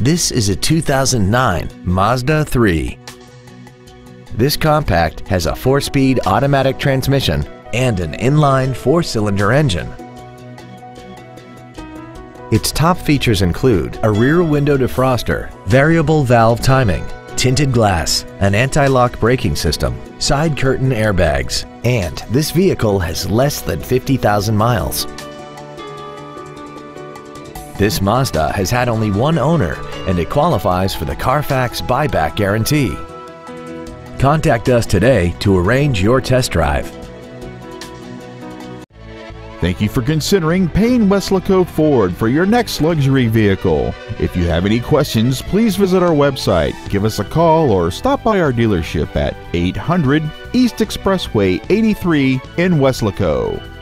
This is a 2009 Mazda 3. This compact has a 4-speed automatic transmission and an inline 4-cylinder engine. Its top features include a rear window defroster, variable valve timing, tinted glass, an anti-lock braking system, side curtain airbags, and this vehicle has less than 50,000 miles. This Mazda has had only one owner and it qualifies for the Carfax buyback guarantee. Contact us today to arrange your test drive. Thank you for considering Payne Weslaco Ford for your next luxury vehicle. If you have any questions, please visit our website, give us a call, or stop by our dealership at 800 East Expressway 83 in Weslaco.